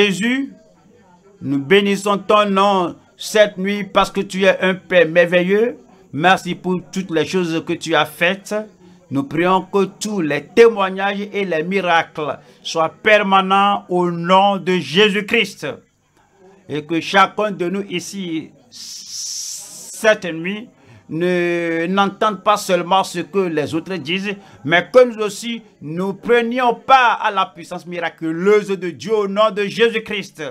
Jésus, nous bénissons ton nom cette nuit parce que tu es un Père merveilleux. Merci pour toutes les choses que tu as faites. Nous prions que tous les témoignages et les miracles soient permanents au nom de Jésus-Christ. Et que chacun de nous ici, cette nuit, ne n'entende pas seulement ce que les autres disent, mais que nous aussi, nous prenions part à la puissance miraculeuse de Dieu au nom de Jésus-Christ.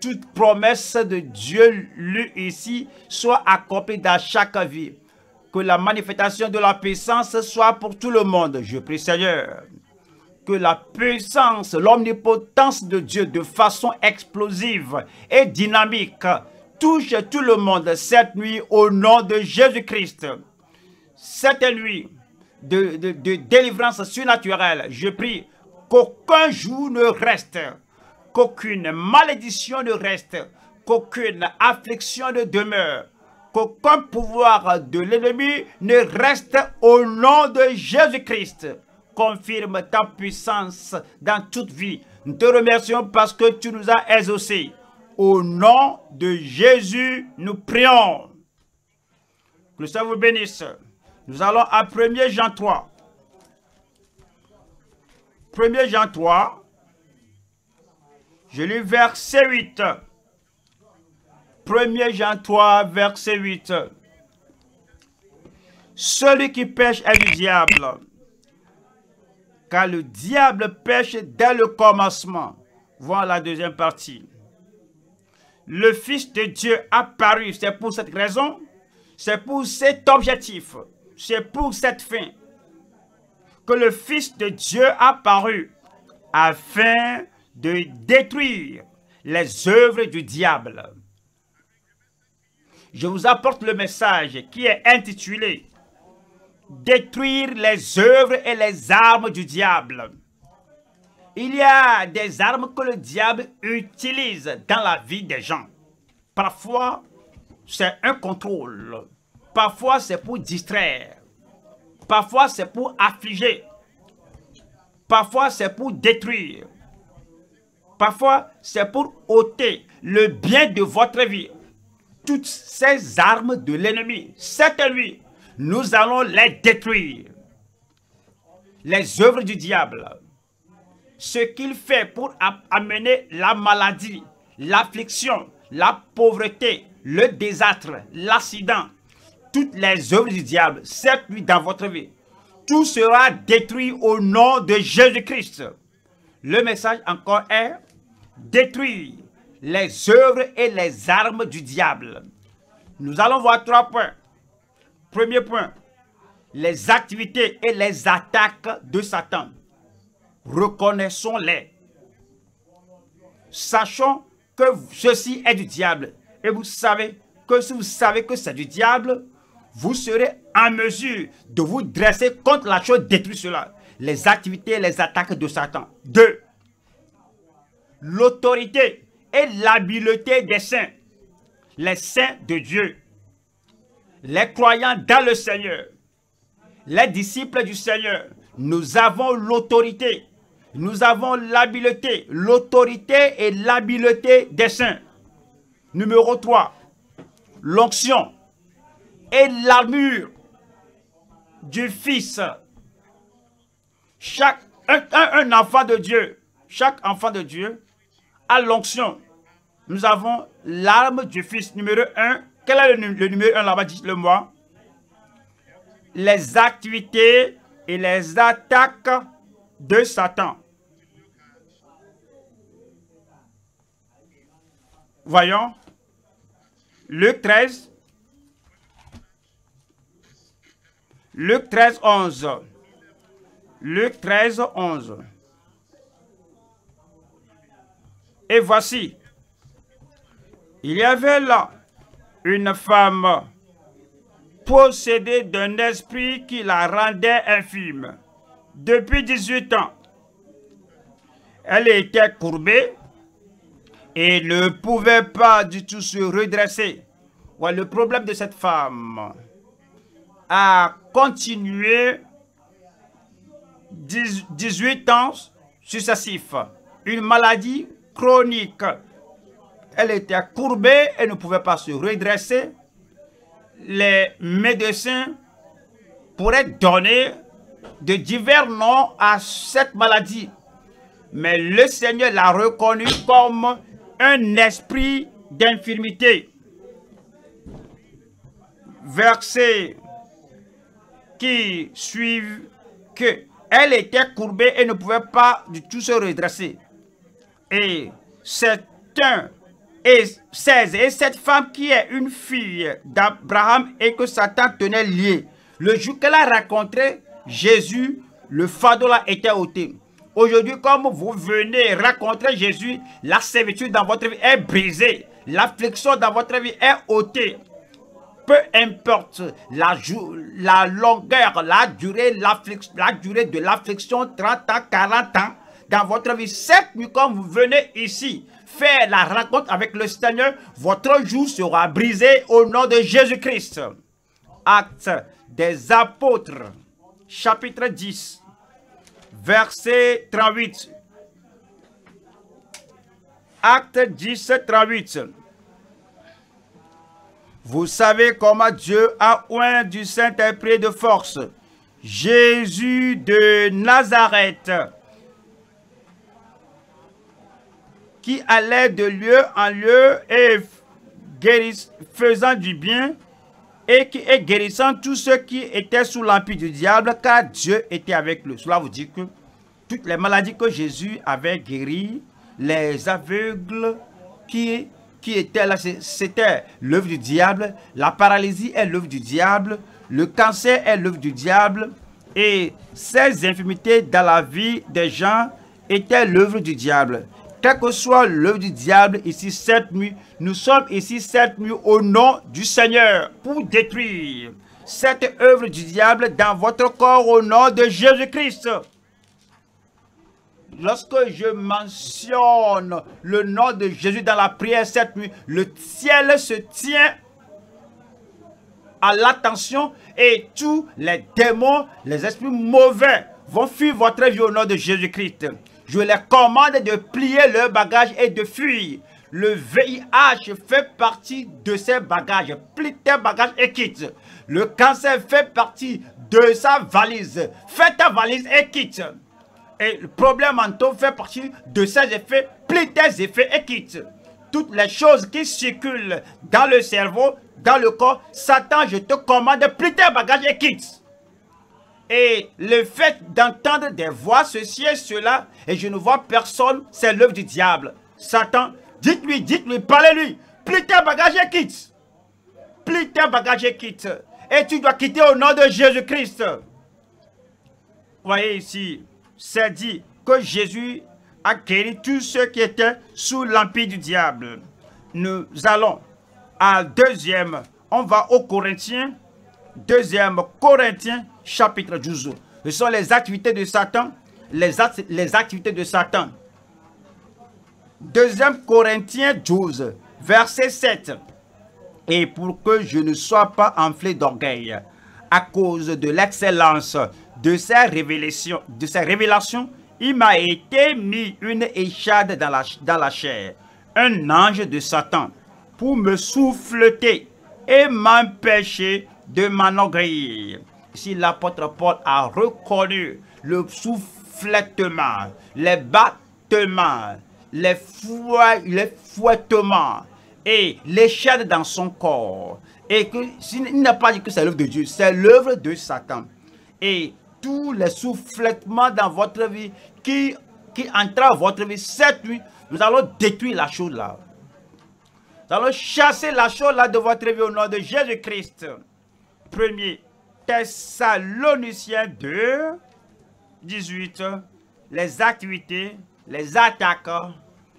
Toute promesse de Dieu lue ici soit accomplie dans chaque vie. Que la manifestation de la puissance soit pour tout le monde. Je prie Seigneur que la puissance, l'omnipotence de Dieu de façon explosive et dynamique touche tout le monde cette nuit au nom de Jésus-Christ. Cette nuit de, délivrance surnaturelle, je prie qu'aucun jour ne reste, qu'aucune malédiction ne reste, qu'aucune affliction ne demeure, qu'aucun pouvoir de l'ennemi ne reste au nom de Jésus-Christ. Confirme ta puissance dans toute vie. Nous te remercions parce que tu nous as exaucés. Au nom de Jésus, nous prions. Que le Seigneur vous bénisse. Nous allons à 1 Jean 3. 1 Jean 3. Je lis verset 8. 1 Jean 3, verset 8. Celui qui pêche est du diable, car le diable pêche dès le commencement. Voilà la deuxième partie le Fils de Dieu a paru. C'est pour cette raison, c'est pour cet objectif, c'est pour cette fin que le Fils de Dieu a paru afin de détruire les œuvres du diable. Je vous apporte le message qui est intitulé Détruire les œuvres et les armes du diable. Il y a des armes que le diable utilise dans la vie des gens. Parfois, c'est un contrôle. Parfois, c'est pour distraire. Parfois, c'est pour affliger. Parfois, c'est pour détruire. Parfois, c'est pour ôter le bien de votre vie. Toutes ces armes de l'ennemi, cette nuit, nous allons les détruire. Les œuvres du diable ce qu'il fait pour amener la maladie, l'affliction, la pauvreté, le désastre, l'accident, toutes les œuvres du diable, cette nuit dans votre vie, tout sera détruit au nom de Jésus-Christ. Le message encore est détruire les œuvres et les armes du diable. Nous allons voir trois points. Premier point, les activités et les attaques de Satan reconnaissons-les. Sachons que ceci est du diable. Et vous savez que si vous savez que c'est du diable, vous serez en mesure de vous dresser contre la chose détruite cela. Les activités les attaques de Satan. Deux, l'autorité et l'habileté des saints. Les saints de Dieu. Les croyants dans le Seigneur. Les disciples du Seigneur. Nous avons l'autorité nous avons l'habileté, l'autorité et l'habileté des saints. Numéro 3, l'onction et l'armure du Fils. Chaque, un, enfant de Dieu, chaque enfant de Dieu a l'onction. Nous avons l'arme du Fils. Numéro 1, quel est le, le numéro 1 là-bas, dites-le moi? Les activités et les attaques de Satan. Voyons. Luc 13. Luc 13, 11. Luc 13, 11. Et voici, il y avait là une femme possédée d'un esprit qui la rendait infime. Depuis 18 ans, elle était courbée et ne pouvait pas du tout se redresser. Le problème de cette femme a continué 18 ans successifs. Une maladie chronique. Elle était courbée et ne pouvait pas se redresser. Les médecins pourraient donner de divers noms à cette maladie. Mais le Seigneur l'a reconnu comme un esprit d'infirmité. Verset qui suivent que elle était courbée et ne pouvait pas du tout se redresser. Et c'est un et 16 et cette femme qui est une fille d'Abraham et que Satan tenait liée. Le jour qu'elle a rencontré Jésus, le fardeau là était ôté. Aujourd'hui, comme vous venez rencontrer Jésus, la servitude dans votre vie est brisée. L'affliction dans votre vie est ôtée. Peu importe la, longueur, la durée, la durée de l'affliction, 30 ans, 40 ans, dans votre vie, cette nuit, comme vous venez ici, faire la rencontre avec le Seigneur, votre jour sera brisé au nom de Jésus-Christ. Acte des apôtres, chapitre 10, verset 38. Acte 10, 38. Vous savez comment Dieu a oint du Saint-Esprit de force. Jésus de Nazareth, qui allait de lieu en lieu et faisant du bien et qui est guérissant tous ceux qui étaient sous l'empire du diable, car Dieu était avec lui. Cela vous dit que toutes les maladies que Jésus avait guéries, les aveugles qui, qui étaient là, c'était l'œuvre du diable, la paralysie est l'œuvre du diable, le cancer est l'œuvre du diable, et ces infirmités dans la vie des gens étaient l'œuvre du diable. Quelle que soit l'œuvre du diable ici cette nuit, nous sommes ici cette nuit au nom du Seigneur pour détruire cette œuvre du diable dans votre corps au nom de Jésus-Christ. Lorsque je mentionne le nom de Jésus dans la prière cette nuit, le ciel se tient à l'attention et tous les démons, les esprits mauvais vont fuir votre vie au nom de Jésus-Christ. Je les commande de plier leur bagage et de fuir. Le VIH fait partie de ces bagages. Plie tes bagages et quitte. Le cancer fait partie de sa valise. Fais ta valise et quitte. Et le problème mental fait partie de ses effets. Plie tes effets et quitte. Toutes les choses qui circulent dans le cerveau, dans le corps, Satan, je te commande de plier tes bagages et quitte. Et le fait d'entendre des voix, ceci et cela, et je ne vois personne, c'est l'œuvre du diable. Satan, dites-lui, dites-lui, parlez-lui. Plie tes bagages quitte. Plie tes bagages et quitte. Et tu dois quitter au nom de Jésus-Christ. Voyez ici, c'est dit que Jésus a guéri tous ceux qui étaient sous l'empire du diable. Nous allons à deuxième, on va aux Corinthiens, deuxième Corinthiens chapitre 12. Ce sont les activités de Satan, les, les activités de Satan. Deuxième Corinthiens 12, verset 7. Et pour que je ne sois pas enflé d'orgueil, à cause de l'excellence de ces révélations, de ces révélations, il m'a été mis une échade dans la, dans la chair, un ange de Satan, pour me souffleter et m'empêcher de m'enorgueillir si l'apôtre Paul a reconnu le souffletement, les battements, les, les fouettements et les chaînes dans son corps, et qu'il n'a pas dit que c'est l'œuvre de Dieu, c'est l'œuvre de Satan. Et tous les souffletements dans votre vie qui, qui entravent votre vie cette nuit, nous allons détruire la chose là. Nous allons chasser la chose là de votre vie au nom de Jésus-Christ. Premier, Thessaloniciens 2, 18, les activités, les attaques,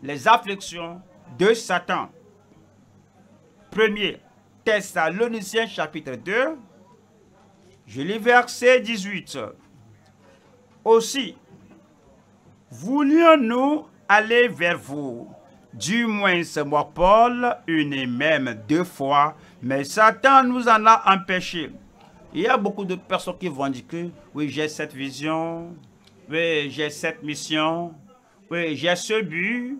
les afflictions de Satan. Premier, Thessaloniciens chapitre 2, je lis verset 18. Aussi, voulions-nous aller vers vous, du moins moi Paul, une et même deux fois, mais Satan nous en a empêchés. Il y a beaucoup de personnes qui vont dire que oui, j'ai cette vision, oui, j'ai cette mission, oui, j'ai ce but,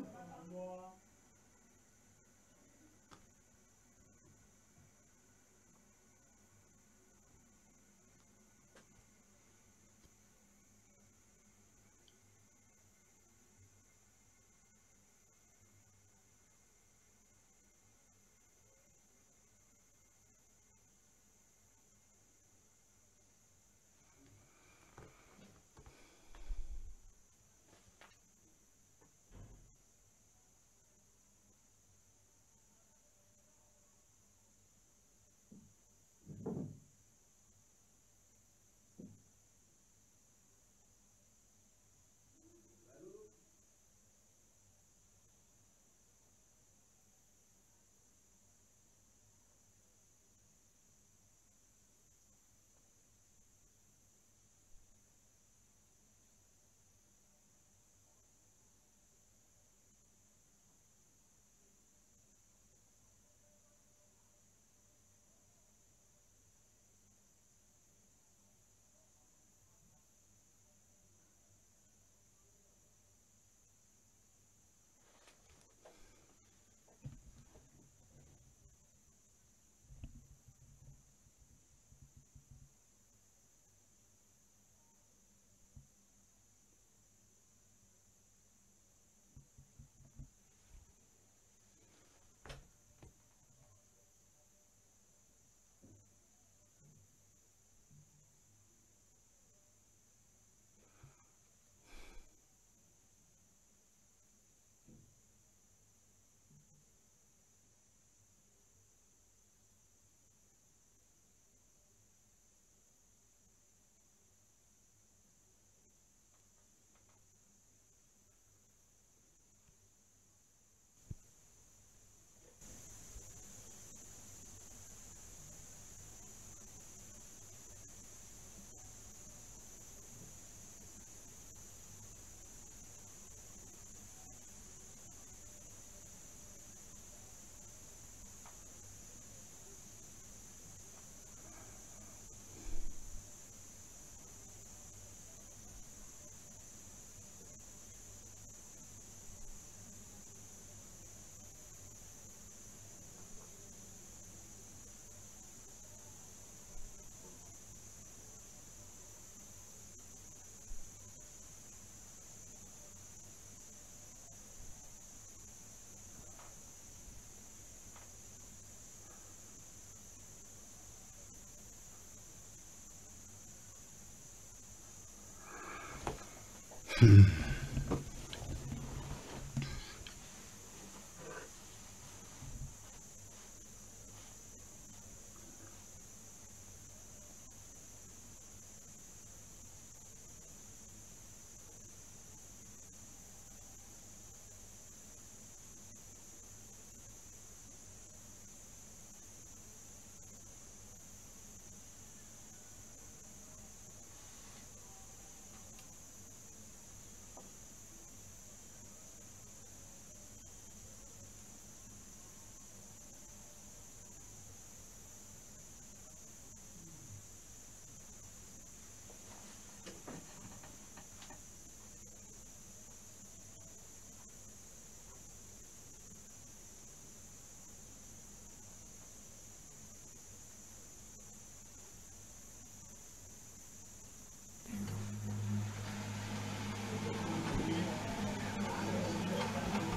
嗯。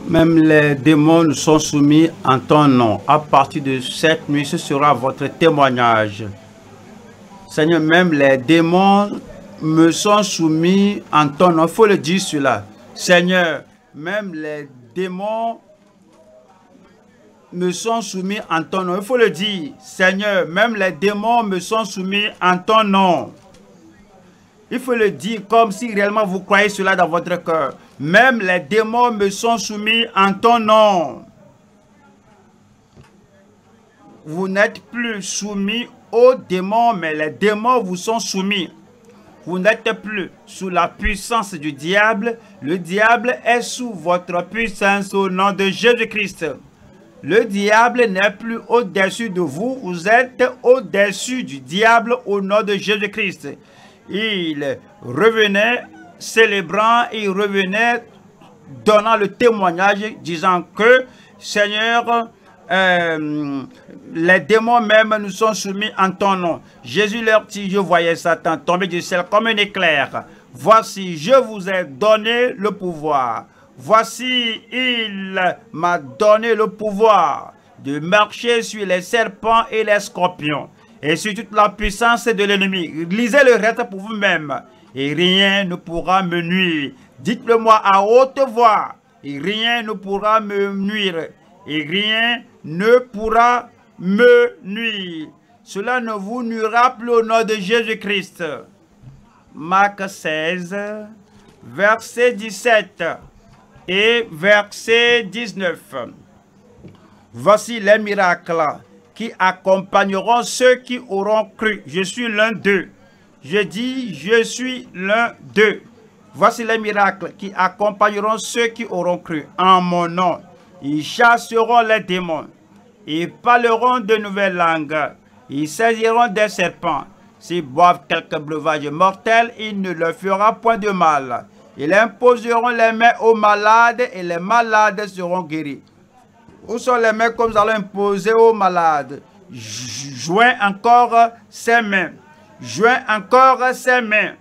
Même les démons sont soumis en ton nom. À partir de cette nuit, ce sera votre témoignage. Seigneur, même les démons me sont soumis en ton nom. Il faut le dire cela. Seigneur, même les démons me sont soumis en ton nom. Il faut le dire. Seigneur, même les démons me sont soumis en ton nom. Il faut le dire comme si réellement vous croyez cela dans votre cœur. Même les démons me sont soumis en ton nom. Vous n'êtes plus soumis aux démons, mais les démons vous sont soumis. Vous n'êtes plus sous la puissance du diable. Le diable est sous votre puissance au nom de Jésus-Christ. Le diable n'est plus au-dessus de vous. Vous êtes au-dessus du diable au nom de Jésus-Christ il revenait célébrant, il revenait donnant le témoignage, disant que, Seigneur, euh, les démons même nous sont soumis en ton nom. Jésus leur dit, je voyais Satan tomber du ciel comme un éclair. Voici, je vous ai donné le pouvoir. Voici, il m'a donné le pouvoir de marcher sur les serpents et les scorpions et sur toute la puissance de l'ennemi. Lisez le reste pour vous-même. Et rien ne pourra me nuire. Dites-le-moi à haute voix. Et rien ne pourra me nuire. Et rien ne pourra me nuire. Cela ne vous nuira plus au nom de Jésus-Christ. Marc 16, verset 17 et verset 19. Voici les miracles qui accompagneront ceux qui auront cru. Je suis l'un d'eux. Je dis, je suis l'un d'eux. Voici les miracles qui accompagneront ceux qui auront cru en mon nom. Ils chasseront les démons. Ils parleront de nouvelles langues. Ils saisiront des serpents. S'ils boivent quelques breuvages mortels, il ne leur fera point de mal. Ils imposeront les mains aux malades et les malades seront guéris. Où sont les mains que nous allons imposer aux malades? Joins encore ses mains. Joins encore ses mains.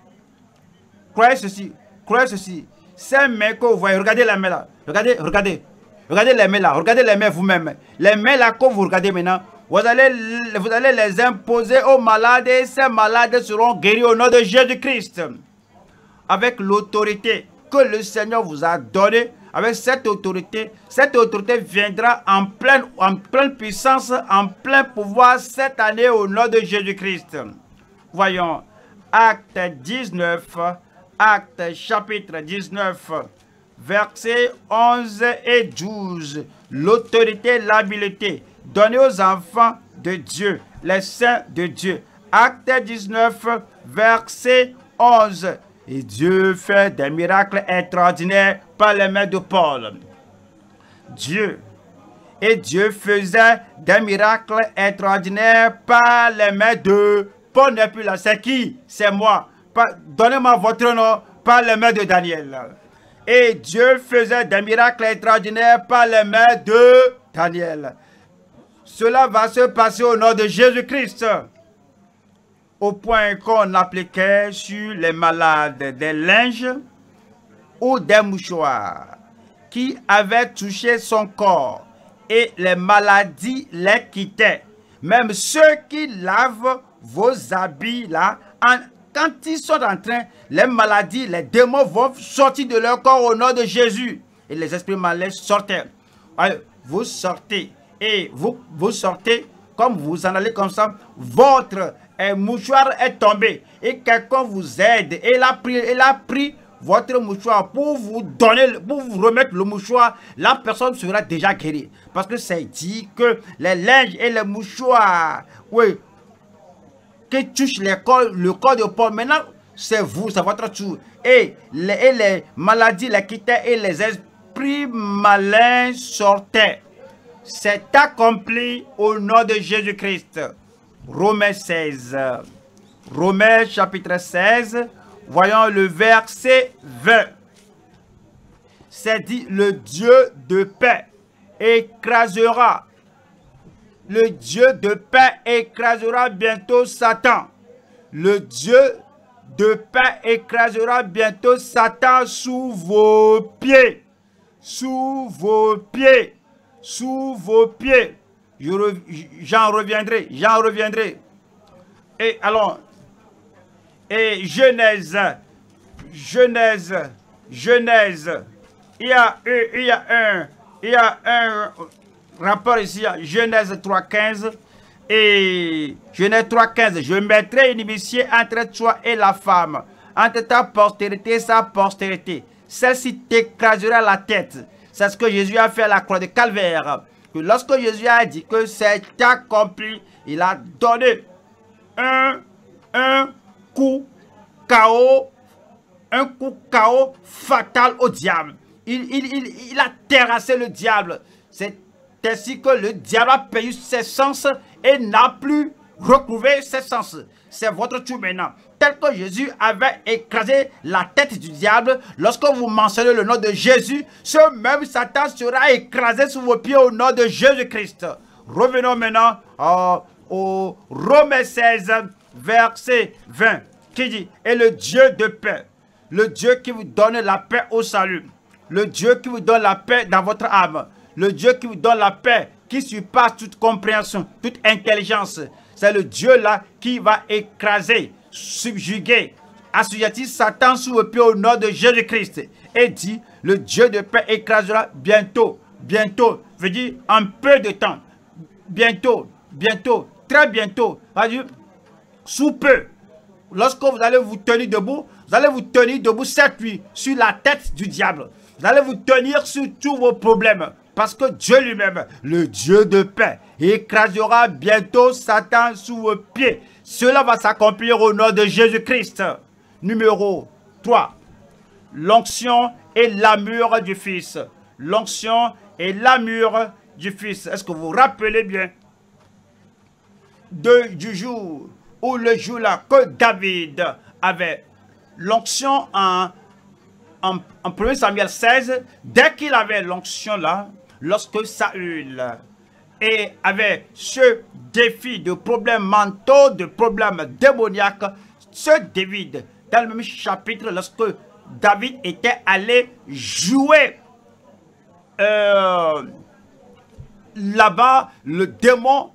Croyez ceci. Croyez ceci. Ces mains que vous voyez, regardez les mains là. Regardez, regardez. Regardez les mains là. Regardez les mains vous-même. Les mains là que vous regardez maintenant. Vous allez, vous allez les imposer aux malades et ces malades seront guéris au nom de Jésus-Christ. Avec l'autorité que le Seigneur vous a donnée avec cette autorité, cette autorité viendra en pleine, puissance, en plein pouvoir cette année au nom de Jésus-Christ. Voyons, acte 19, acte chapitre 19, versets 11 et 12. L'autorité, l'habileté donnée aux enfants de Dieu, les saints de Dieu. Acte 19, verset 11. Et Dieu fait des miracles extraordinaires par les mains de Paul. Dieu. Et Dieu faisait des miracles extraordinaires par les mains de Paul n'est plus là. C'est qui? C'est moi. Donnez-moi votre nom par les mains de Daniel. Et Dieu faisait des miracles extraordinaires par les mains de Daniel. Cela va se passer au nom de Jésus-Christ au point qu'on appliquait sur les malades des linges ou des mouchoirs qui avaient touché son corps et les maladies les quittaient. Même ceux qui lavent vos habits là, quand ils sont en train, les maladies, les démons vont sortir de leur corps au nom de Jésus. Et les esprits malins sortaient. Vous sortez et vous, vous sortez comme vous en allez comme ça. Votre euh, mouchoir est tombé et quelqu'un vous aide. Et il a pris, votre mouchoir pour vous donner, pour vous remettre le mouchoir, la personne sera déjà guérie. Parce que c'est dit que les linges et les mouchoirs, oui, qui touchent le corps de Paul, maintenant, c'est vous, c'est votre tour. Et les, et les maladies les quittaient et les esprits malins sortaient. C'est accompli au nom de Jésus-Christ. Romains 16. Romains chapitre 16 Voyons le verset 20. C'est dit, le Dieu de paix écrasera. Le Dieu de paix écrasera bientôt Satan. Le Dieu de paix écrasera bientôt Satan sous vos pieds. Sous vos pieds. Sous vos pieds. J'en reviendrai. J'en reviendrai. Et alors, et Genèse, Genèse, Genèse. Il y a, il y a un, il y a un rapport ici, Genèse 3.15 et Genèse 3.15. Je mettrai une amitié entre toi et la femme, entre ta postérité et sa postérité. Celle-ci t'écrasera la tête. C'est ce que Jésus a fait à la croix de Calvaire. Que lorsque Jésus a dit que c'est accompli, il a donné un, coup KO, un coup KO fatal au diable. Il, a terrassé le diable. C'est ainsi que le diable a perdu ses sens et n'a plus retrouvé ses sens. C'est votre tour maintenant. Tel que Jésus avait écrasé la tête du diable, lorsque vous mentionnez le nom de Jésus, ce même Satan sera écrasé sous vos pieds au nom de Jésus-Christ. Revenons maintenant euh, au Romains 16, verset 20 qui dit, et le Dieu de paix, le Dieu qui vous donne la paix au salut, le Dieu qui vous donne la paix dans votre âme, le Dieu qui vous donne la paix qui surpasse toute compréhension, toute intelligence. C'est le Dieu là qui va écraser, subjuguer, assujettir Satan sous le pied au nom de Jésus-Christ. Et dit, le Dieu de paix écrasera bientôt, bientôt, veut dire en peu de temps, bientôt, bientôt, très bientôt, sous peu, lorsque vous allez vous tenir debout, vous allez vous tenir debout cette nuit sur la tête du diable. Vous allez vous tenir sur tous vos problèmes. Parce que Dieu lui-même, le Dieu de paix, écrasera bientôt Satan sous vos pieds. Cela va s'accomplir au nom de Jésus-Christ. Numéro 3. L'onction et l'amour du Fils. L'onction et l'amour du Fils. Est-ce que vous vous rappelez bien? De, du jour où le jour-là que David avait l'onction en, en, 1 Samuel 16, dès qu'il avait l'onction là, lorsque Saül et avait ce défi de problèmes mentaux, de problèmes démoniaques, ce David, dans le même chapitre, lorsque David était allé jouer euh, là-bas, le démon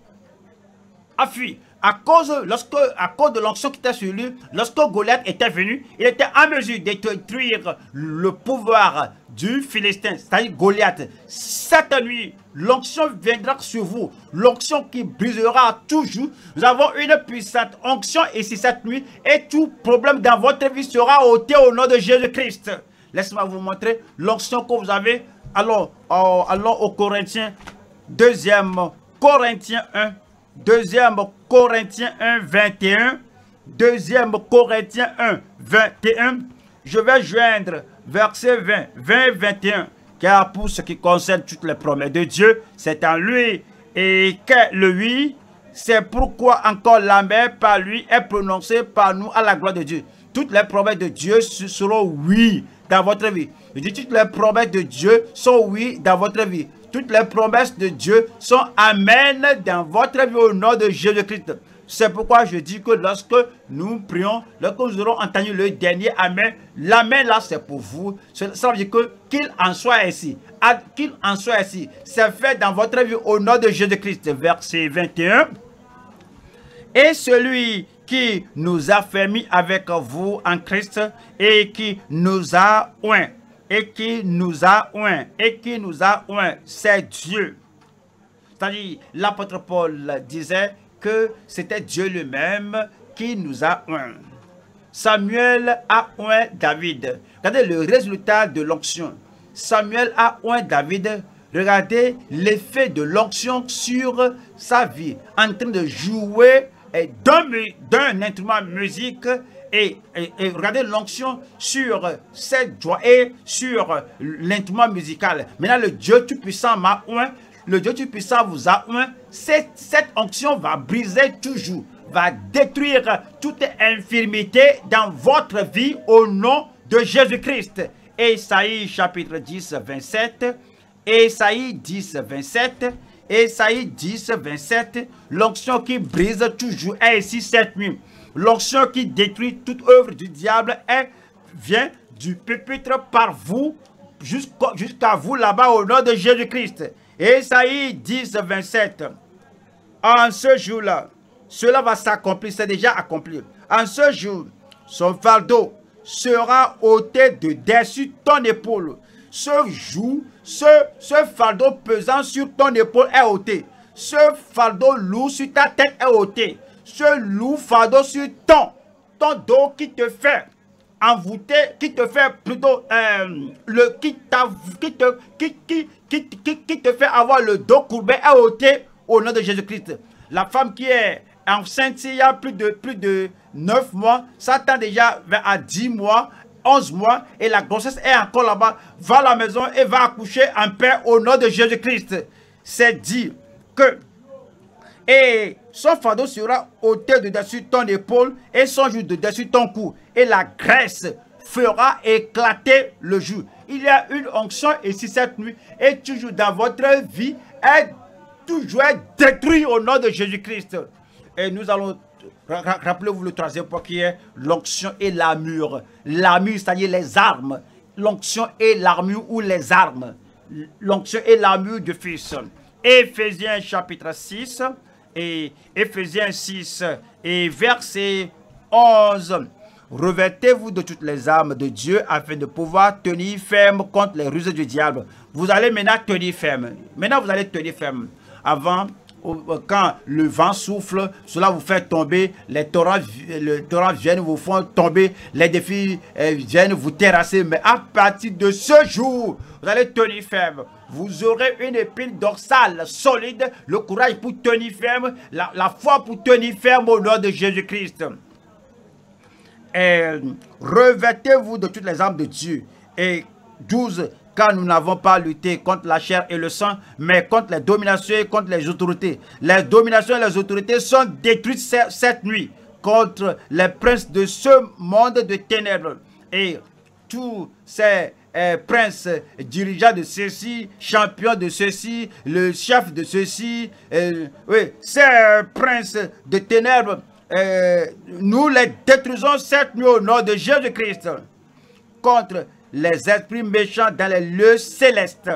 a fui à cause, lorsque, à cause de l'onction qui était sur lui, lorsque Goliath était venu, il était en mesure de détruire le pouvoir du Philistin, c'est-à-dire Goliath. Cette nuit, l'onction viendra sur vous, l'onction qui brisera toujours. Nous avons une puissante onction ici cette nuit et tout problème dans votre vie sera ôté au nom de Jésus-Christ. Laissez-moi vous montrer l'onction que vous avez. Allons, oh, allons aux Corinthiens, deuxième Corinthiens 1, Deuxième Corinthiens 1, 21. Deuxième Corinthiens 1, 21. Je vais joindre verset 20, 20, 21. Car pour ce qui concerne toutes les promesses de Dieu, c'est en lui et que le oui, c'est pourquoi encore l'amen par lui est prononcé par nous à la gloire de Dieu. Toutes les promesses de Dieu seront oui dans votre vie. Je dis toutes les promesses de Dieu sont oui dans votre vie toutes les promesses de Dieu sont Amen dans votre vie au nom de Jésus-Christ. C'est pourquoi je dis que lorsque nous prions, lorsque nous aurons entendu le dernier Amen, l'Amen là c'est pour vous. Ça veut dire que qu'il en soit ainsi. Qu'il en soit ainsi. C'est fait dans votre vie au nom de Jésus-Christ. Verset 21. Et celui qui nous a fermés avec vous en Christ et qui nous a oint, et qui nous a oint, et qui nous a oint, c'est Dieu. C'est-à-dire, l'apôtre Paul disait que c'était Dieu lui-même qui nous a oint. Samuel a oint David. Regardez le résultat de l'onction. Samuel a oint David. Regardez l'effet de l'onction sur sa vie. En train de jouer d'un instrument musique et, regardez l'onction sur cette joie et sur l'instrument musical. Maintenant, le Dieu Tout-Puissant m'a oint. Le Dieu Tout-Puissant vous a oint. Cette, cette onction va briser toujours va détruire toute infirmité dans votre vie au nom de Jésus-Christ. Esaïe chapitre 10, 27. Esaïe 10, 27. Esaïe 10, 27. L'onction qui brise toujours est ici cette nuit. L'onction qui détruit toute œuvre du diable vient du pupitre par vous jusqu'à vous là-bas au nom de Jésus-Christ. Esaïe 10, 27. En ce jour-là, cela va s'accomplir, c'est déjà accompli. En ce jour, son fardeau sera ôté de dessus ton épaule. Ce jour, ce, ce fardeau pesant sur ton épaule est ôté. Ce fardeau lourd sur ta tête est ôté. Ce lourd fardeau sur ton, dos qui te fait envoûter, qui te fait plutôt euh, le qui, qui, te, qui, qui, qui, qui, te fait avoir le dos courbé est ôté au nom de Jésus-Christ. La femme qui est enceinte il y a plus de, plus de 9 mois, ça tend déjà à 10 mois, 11 mois, et la grossesse est encore là-bas, va à la maison et va accoucher en paix au nom de Jésus-Christ. C'est dit que, et son fardeau sera ôté de dessus ton épaule et son joug de dessus ton cou, et la graisse fera éclater le joug. Il y a une onction ici cette nuit, et toujours dans votre vie, est toujours détruit au nom de Jésus-Christ. Et nous allons, rappelez-vous le troisième point qui est l'onction et l'armure. L'armure, c'est-à-dire les armes. L'onction et l'armure ou les armes. L'onction et l'armure du Fils. Éphésiens chapitre 6 et Éphésiens 6 et verset 11. Revêtez-vous de toutes les armes de Dieu afin de pouvoir tenir ferme contre les ruses du diable. Vous allez maintenant tenir ferme. Maintenant, vous allez tenir ferme. Avant, quand le vent souffle, cela vous fait tomber, les torrents, les torrents viennent vous font tomber, les défis euh, viennent vous terrasser. Mais à partir de ce jour, vous allez tenir ferme. Vous aurez une épine dorsale solide, le courage pour tenir ferme, la, la foi pour tenir ferme au nom de Jésus-Christ. Revêtez-vous de toutes les armes de Dieu. Et 12 car nous n'avons pas lutté contre la chair et le sang, mais contre les dominations et contre les autorités. Les dominations et les autorités sont détruites cette nuit contre les princes de ce monde de ténèbres. Et tous ces eh, princes dirigeants de ceci, champions de ceci, le chef de ceci, eh, oui, ces princes de ténèbres, eh, nous les détruisons cette nuit au nom de Jésus-Christ contre les esprits méchants dans les lieux célestes.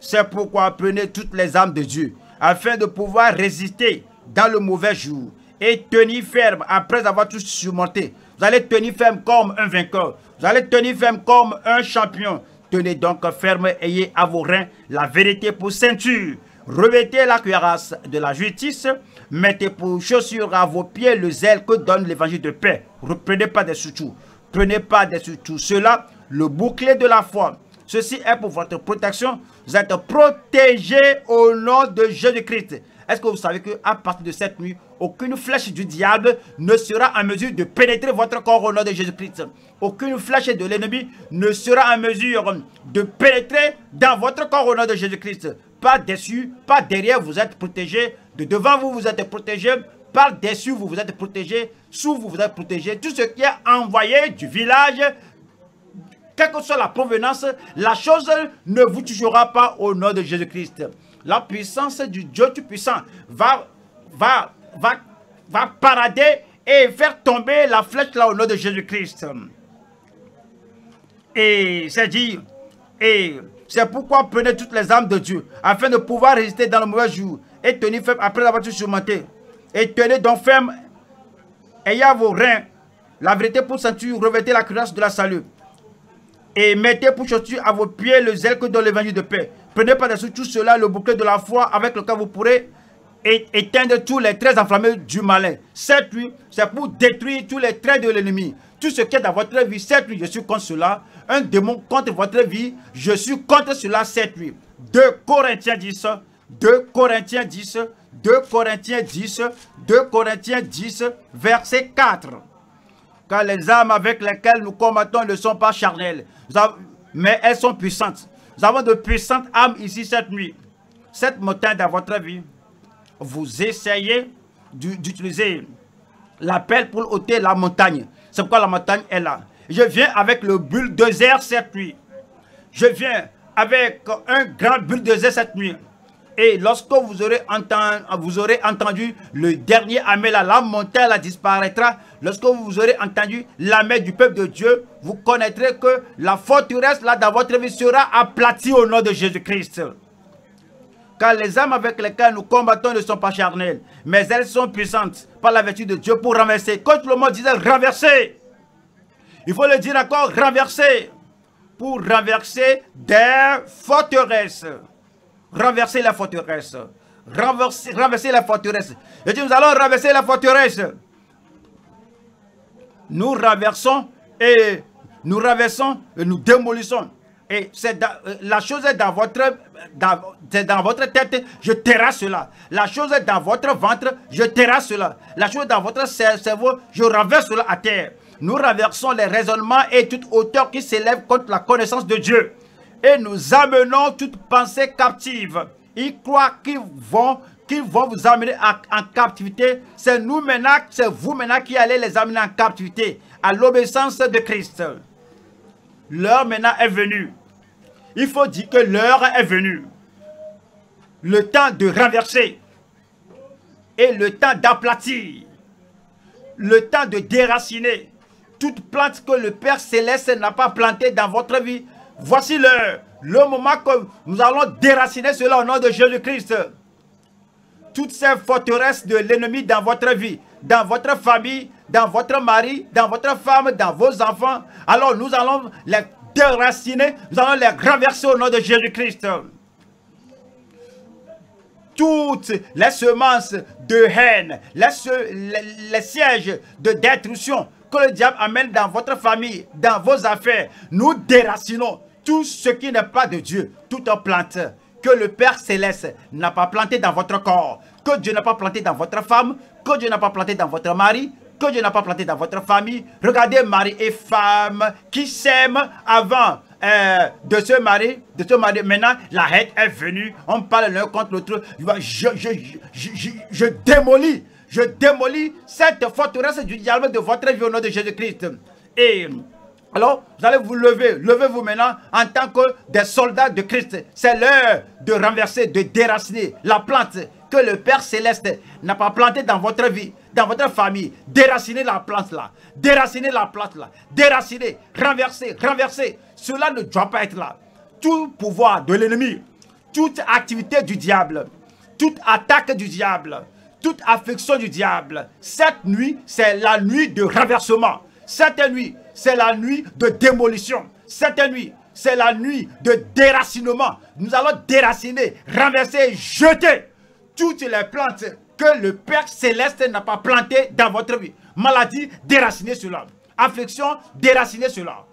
C'est pourquoi prenez toutes les âmes de Dieu, afin de pouvoir résister dans le mauvais jour et tenir ferme après avoir tout surmonté. Vous allez tenir ferme comme un vainqueur. Vous allez tenir ferme comme un champion. Tenez donc ferme, ayez à vos reins la vérité pour ceinture. Revêtez la cuirasse de la justice. Mettez pour chaussure à vos pieds le zèle que donne l'évangile de paix. Reprenez pas des sous Prenez pas des sous Cela le bouclier de la foi. Ceci est pour votre protection. Vous êtes protégé au nom de Jésus-Christ. Est-ce que vous savez qu'à partir de cette nuit, aucune flèche du diable ne sera en mesure de pénétrer votre corps au nom de Jésus-Christ? Aucune flèche de l'ennemi ne sera en mesure de pénétrer dans votre corps au nom de Jésus-Christ. Pas dessus, pas derrière, vous êtes protégé. De devant vous, vous êtes protégé. Par dessus, vous vous êtes protégé. Sous vous, vous êtes protégé. Tout ce qui est envoyé du village quelle que soit la provenance, la chose ne vous touchera pas au nom de Jésus-Christ. La puissance du Dieu Tout-Puissant va, va, va, va parader et faire tomber la flèche là au nom de Jésus-Christ. Et c'est dit, et c'est pourquoi prenez toutes les armes de Dieu, afin de pouvoir résister dans le mauvais jour, et tenir ferme après avoir tout surmonté. Et tenez donc ferme Ayez à vos reins la vérité pour ceinture, revêtez la cuirasse de la salut. Et mettez pour chaussure à vos pieds le zèle que dans l'évangile de paix. Prenez par-dessus tout cela le bouclier de la foi avec lequel vous pourrez éteindre tous les traits enflammés du malin. Cette nuit, c'est pour détruire tous les traits de l'ennemi. Tout ce qui est dans votre vie, cette nuit, je suis contre cela. Un démon contre votre vie, je suis contre cela cette nuit. 2 Corinthiens 10, 2 Corinthiens 10, 2 Corinthiens 10, 2 Corinthiens 10, verset 4. Car les âmes avec lesquelles nous combattons ne sont pas charnelles, mais elles sont puissantes. Nous avons de puissantes âmes ici cette nuit. Cette montagne dans votre vie, vous essayez d'utiliser l'appel pour ôter la montagne. C'est pourquoi la montagne est là. Je viens avec le bulldozer cette nuit. Je viens avec un grand bulldozer cette nuit. Et lorsque vous aurez, entendu, le dernier Amen, la montagne disparaîtra. Lorsque vous aurez entendu l'Amen du peuple de Dieu, vous connaîtrez que la forteresse là dans votre vie sera aplatie au nom de Jésus-Christ. Car les âmes avec lesquelles nous combattons ne sont pas charnelles, mais elles sont puissantes par la vertu de Dieu pour renverser. Quand le mot disait renverser, il faut le dire encore renverser. Pour renverser des forteresses renverser la forteresse. Renverser, la forteresse. Et dit, nous allons renverser la forteresse. Nous renversons et nous renversons et nous démolissons. Et c'est euh, la chose est dans votre, dans votre tête, je terrasse cela. La chose est dans votre ventre, je terrasse cela. La chose est dans votre cerveau, je renverse cela à terre. Nous renversons les raisonnements et toute hauteur qui s'élève contre la connaissance de Dieu et nous amenons toute pensée captive. Ils croient qu'ils vont, qu'ils vont vous amener en, captivité. C'est nous maintenant, c'est vous maintenant qui allez les amener en captivité à l'obéissance de Christ. L'heure maintenant est venue. Il faut dire que l'heure est venue. Le temps de renverser et le temps d'aplatir. Le temps de déraciner toute plante que le Père Céleste n'a pas plantée dans votre vie Voici le, le moment que nous allons déraciner cela au nom de Jésus-Christ. Toutes ces forteresses de l'ennemi dans votre vie, dans votre famille, dans votre mari, dans votre femme, dans vos enfants. Alors nous allons les déraciner, nous allons les renverser au nom de Jésus-Christ. Toutes les semences de haine, les, les sièges de destruction que le diable amène dans votre famille, dans vos affaires, nous déracinons tout ce qui n'est pas de Dieu, toute plante que le Père Céleste n'a pas planté dans votre corps, que Dieu n'a pas planté dans votre femme, que Dieu n'a pas planté dans votre mari, que Dieu n'a pas planté dans votre famille. Regardez mari et femme qui s'aiment avant euh, de se marier, de se marier. Maintenant, la haine est venue. On parle l'un contre l'autre. Je, je, démolis, je démolis cette forteresse du diable de votre vie au nom de Jésus-Christ. Et alors, vous allez vous lever, levez-vous maintenant en tant que des soldats de Christ. C'est l'heure de renverser, de déraciner la plante que le Père Céleste n'a pas plantée dans votre vie, dans votre famille. Déraciner la plante là, déraciner la plante là, déraciner, renverser, renverser. Cela ne doit pas être là. Tout pouvoir de l'ennemi, toute activité du diable, toute attaque du diable, toute affection du diable. Cette nuit, c'est la nuit de renversement. Cette nuit, c'est la nuit de démolition. Cette nuit, c'est la nuit de déracinement. Nous allons déraciner, renverser, jeter toutes les plantes que le Père Céleste n'a pas plantées dans votre vie. Maladie, déraciner cela. Affliction, déraciner cela.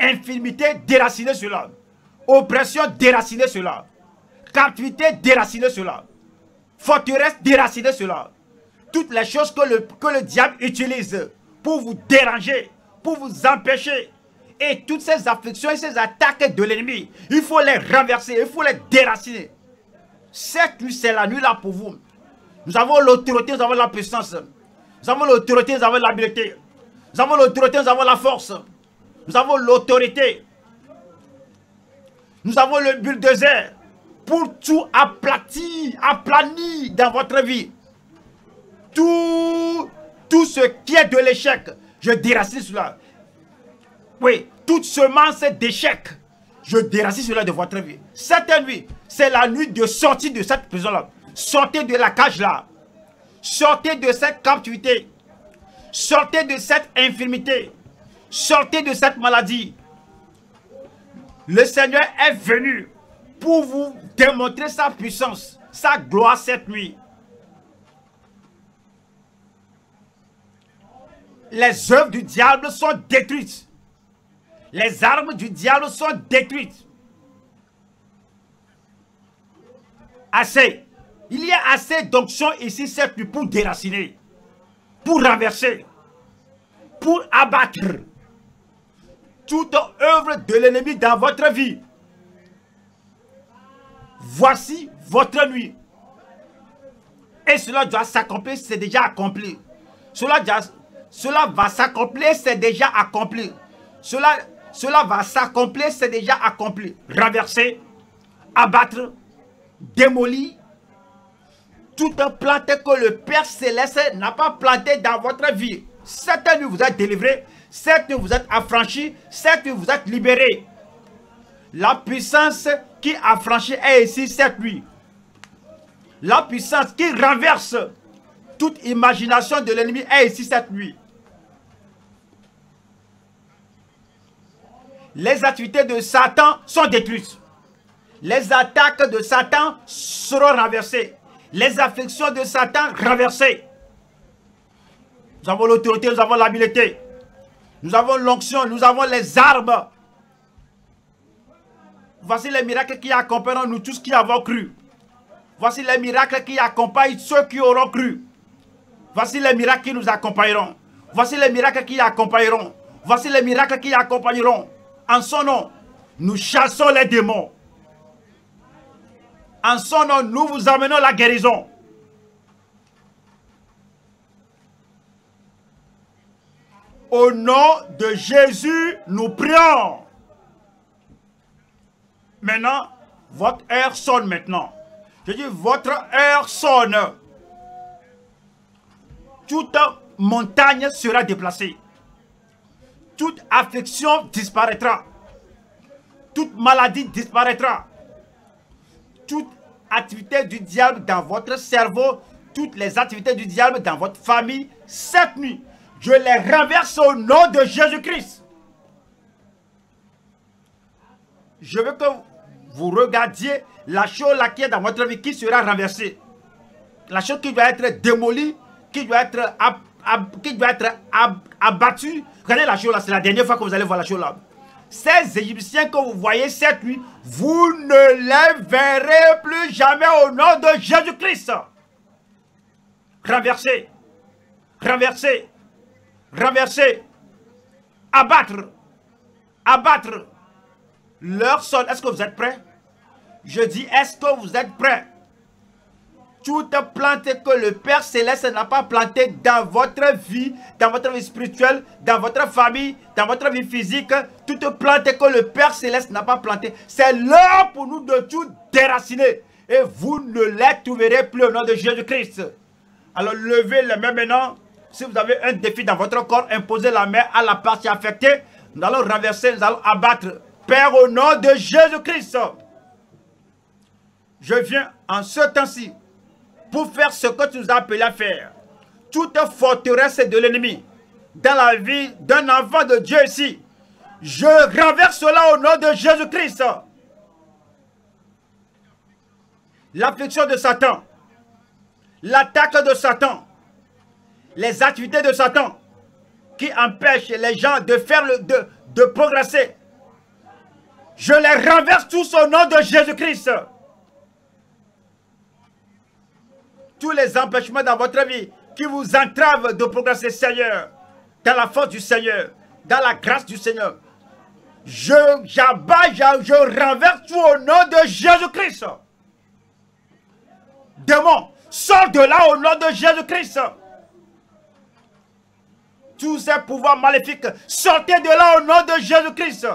Infirmité, déraciner cela. Oppression, déraciner cela. Captivité, déraciner cela. Forteresse, déraciner cela. Toutes les choses que le diable utilise pour vous déranger, pour vous empêcher. Et toutes ces afflictions et ces attaques de l'ennemi, il faut les renverser, il faut les déraciner. Cette nuit, c'est la nuit là pour vous. Nous avons l'autorité, nous avons la puissance. Nous avons l'autorité, nous avons l'habileté. Nous avons l'autorité, nous avons la force. Nous avons l'autorité. Nous avons le bulldozer pour tout aplatir, aplanir dans votre vie. Tout, tout ce qui est de l'échec, je déracine cela. Oui, toute semence d'échec, je déracine cela de votre vie. Cette nuit, c'est la nuit de sortie de cette prison-là. Sortez de la cage-là. Sortez de cette captivité. Sortez de cette infirmité. Sortez de cette maladie. Le Seigneur est venu pour vous démontrer sa puissance, sa gloire cette nuit. Les œuvres du diable sont détruites. Les armes du diable sont détruites. Assez. Il y a assez d'onction ici nuit pour déraciner, pour renverser, pour abattre toute œuvre de l'ennemi dans votre vie. Voici votre nuit. Et cela doit s'accomplir, c'est déjà accompli. Cela, cela va s'accomplir, c'est déjà accompli. Cela, va s'accomplir, c'est déjà accompli. Renverser, abattre, démolir, toute plante que le Père Céleste n'a pas planté dans votre vie. Nuit, vous êtes délivré. Nuit, vous êtes affranchi. Nuit, vous êtes libéré. La puissance qui affranchit est ici cette nuit. La puissance qui renverse toute imagination de l'ennemi est ici cette nuit. Les activités de Satan sont détruites. Les attaques de Satan seront renversées. Les afflictions de Satan renversées. Nous avons l'autorité, nous avons l'habileté. Nous avons l'onction, nous avons les armes. Voici les miracles qui accompagneront nous tous qui avons cru. Voici les miracles qui accompagnent ceux qui auront cru. Voici les miracles qui nous accompagneront. Voici les miracles qui accompagneront. Voici les miracles qui accompagneront. En son nom, nous chassons les démons. En son nom, nous vous amenons la guérison. Au nom de Jésus, nous prions. Maintenant, votre heure sonne maintenant. Je dis, votre heure sonne. Toute montagne sera déplacée. Toute affection disparaîtra. Toute maladie disparaîtra. Toute activité du diable dans votre cerveau, toutes les activités du diable dans votre famille, cette nuit, je les renverse au nom de Jésus-Christ. Je veux que vous regardiez la chose là qui est dans votre vie qui sera renversée. La chose qui doit être démolie, qui doit être, qui doit être abattue. Regardez la chose là, c'est la dernière fois que vous allez voir la chose là. Ces Égyptiens que vous voyez cette nuit, vous ne les verrez plus jamais au nom de Jésus-Christ. Renversez, renversez, renverser, abattre, abattre. Leur sol, est-ce que vous êtes prêts? Je dis, est-ce que vous êtes prêts? Toute plante que le Père Céleste n'a pas plantée dans votre vie, dans votre vie spirituelle, dans votre famille, dans votre vie physique, toute plante que le Père Céleste n'a pas plantée, c'est l'heure pour nous de tout déraciner. Et vous ne les trouverez plus au nom de Jésus-Christ. Alors levez les mains maintenant si vous avez un défi dans votre corps, imposez la main à la partie affectée. Nous allons renverser, nous allons abattre. Père, au nom de Jésus-Christ, je viens en ce temps-ci pour faire ce que tu nous as appelé à faire. Toute forteresse de l'ennemi dans la vie d'un enfant de Dieu ici, je renverse cela au nom de Jésus-Christ. L'affliction de Satan, l'attaque de Satan, les activités de Satan qui empêchent les gens de faire le, de, de progresser. Je les renverse tous au nom de Jésus-Christ. Tous les empêchements dans votre vie qui vous entravent de progresser, Seigneur, dans la force du Seigneur, dans la grâce du Seigneur. Je, j'abats, je, renverse tout au nom de Jésus-Christ. Démon, sors de là au nom de Jésus-Christ tous ces pouvoirs maléfiques, sortez de là au nom de Jésus-Christ.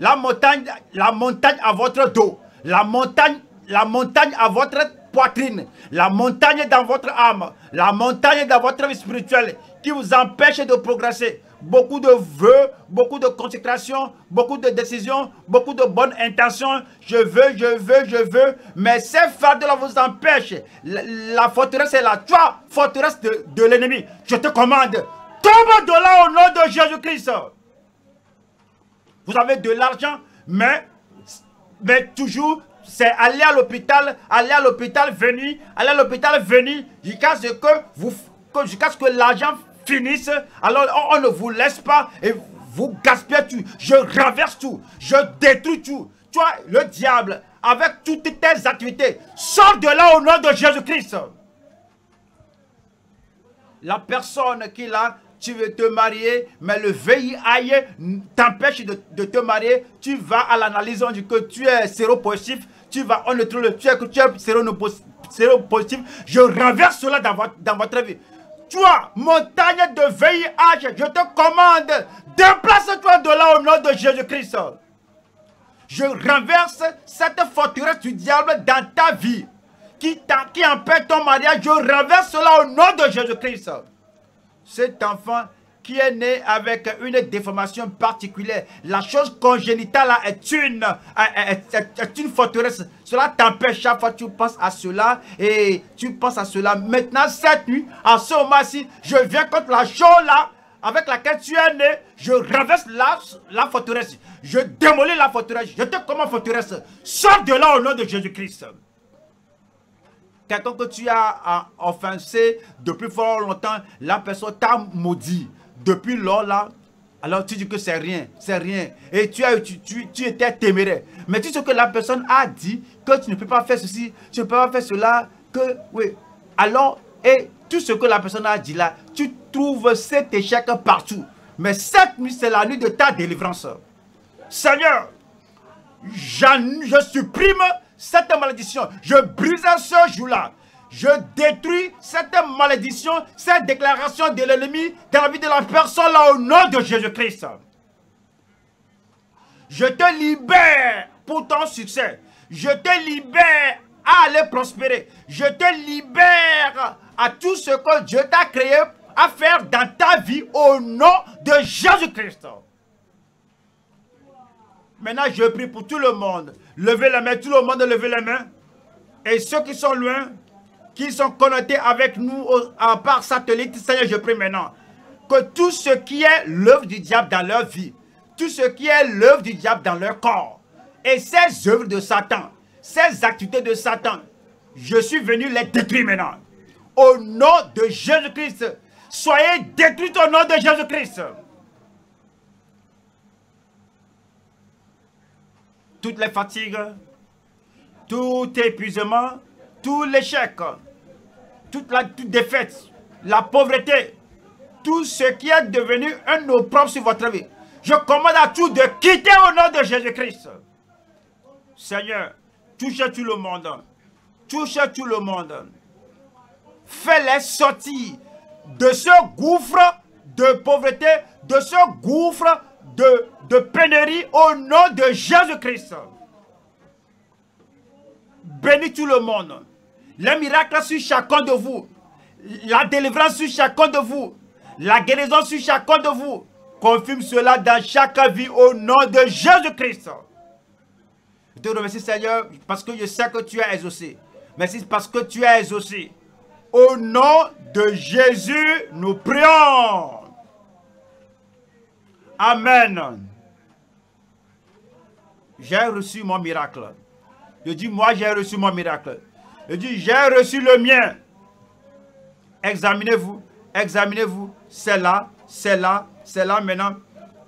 La montagne, la montagne à votre dos, la montagne, la montagne à votre poitrine, la montagne dans votre âme, la montagne dans votre vie spirituelle qui vous empêche de progresser. beaucoup de vœux, beaucoup de consécration, beaucoup de décisions, beaucoup de bonnes intentions. Je veux, je veux, je veux. Mais ces fardeaux-là vous empêchent. La, forteresse est la toi, forteresse de, de l'ennemi. Je te commande, tombe de là au nom de Jésus-Christ. Vous avez de l'argent, mais, mais toujours c'est aller à l'hôpital, aller à l'hôpital, venir, aller à l'hôpital, venir, jusqu'à ce que vous, jusqu'à ce que l'argent finisse. Alors on, ne vous laisse pas et vous gaspillez tout. Je renverse tout, je détruis tout. Toi, le diable, avec toutes tes activités, sors de là au nom de Jésus-Christ. La personne qui l'a tu veux te marier, mais le VIH t'empêche de, te marier, tu vas à l'analyse, on dit que tu es séropositif, tu vas, on le trouve, tu es, tu es séropositif, je renverse cela dans votre, dans votre vie. Toi, montagne de VIH, je te commande, déplace-toi de là au nom de Jésus-Christ. Je renverse cette forteresse du diable dans ta vie qui, qui empêche ton mariage. Je renverse cela au nom de Jésus-Christ cet enfant qui est né avec une déformation particulière. La chose congénitale est une, est, une forteresse. Cela t'empêche chaque fois que tu penses à cela et tu penses à cela. Maintenant, cette nuit, en ce moment-ci, je viens contre la chose là avec laquelle tu es né. Je renverse la, la forteresse. Je démolis la forteresse. Je te commande forteresse. Sors de là au nom de Jésus-Christ quelqu'un que tu as offensé depuis fort longtemps, la personne t'a maudit. Depuis lors là, alors tu dis que c'est rien, c'est rien. Et tu, as, tu, tu, étais téméraire. Mais tu sais que la personne a dit que tu ne peux pas faire ceci, tu ne peux pas faire cela, que oui. Alors, et tout ce que la personne a dit là, tu trouves cet échec partout. Mais cette nuit, c'est la nuit de ta délivrance. Seigneur, je supprime cette malédiction. Je brise ce jour-là. Je détruis cette malédiction, cette déclaration de l'ennemi dans la vie de la personne là au nom de Jésus-Christ. Je te libère pour ton succès. Je te libère à aller prospérer. Je te libère à tout ce que Dieu t'a créé à faire dans ta vie au nom de Jésus-Christ. Maintenant, je prie pour tout le monde. Levez la main, tout le monde levez la main. Et ceux qui sont loin, qui sont connectés avec nous à part satellite, Seigneur, je prie maintenant que tout ce qui est l'œuvre du diable dans leur vie, tout ce qui est l'œuvre du diable dans leur corps, et ces œuvres de Satan, ces activités de Satan, je suis venu les détruire maintenant. Au nom de Jésus-Christ, soyez détruits au nom de Jésus-Christ. toutes les fatigues, tout épuisement, tout l'échec, toute la défaite, la pauvreté, tout ce qui est devenu un opprobre sur votre vie. Je commande à tous de quitter au nom de Jésus-Christ. Seigneur, touche tout le monde. Touche tout le monde. Fais-les sortir de ce gouffre de pauvreté, de ce gouffre de, de pénurie au nom de Jésus-Christ. Bénis tout le monde. Les miracles sur chacun de vous. La délivrance sur chacun de vous. La guérison sur chacun de vous. Confirme cela dans chaque vie au nom de Jésus-Christ. Je te remercie Seigneur parce que je sais que tu as exaucé. Merci parce que tu as exaucé. Au nom de Jésus, nous prions. Amen. J'ai reçu mon miracle. Je dis, moi j'ai reçu mon miracle. Je dis, j'ai reçu le mien. Examinez-vous, examinez-vous. C'est là, c'est là, c'est là maintenant.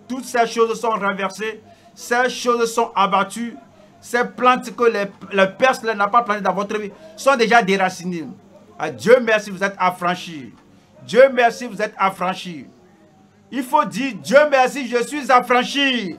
Toutes ces choses sont renversées. Ces choses sont abattues. Ces plantes que les, les perses n'a pas plantées dans votre vie sont déjà déracinées. Ah, Dieu merci, vous êtes affranchis. Dieu merci, vous êtes affranchis. Il faut dire, Dieu merci, je suis affranchi.